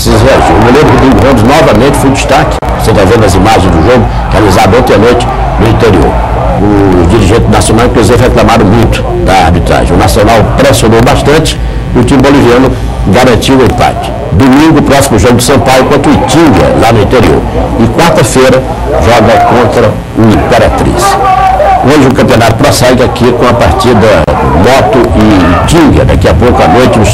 precisa reagir. O goleiro Rodrigo Ramos novamente foi destaque, você está vendo as imagens do jogo, realizado ontem à noite no interior. Os dirigentes nacional, inclusive, reclamaram muito da arbitragem. O Nacional pressionou bastante e o time boliviano garantiu o empate. Domingo, próximo jogo de Sampaio contra o Itinga, lá no interior. E quarta-feira, joga contra o Imperatriz. Hoje o campeonato prossegue aqui com a partida Moto e Itinga. daqui a pouco à noite no.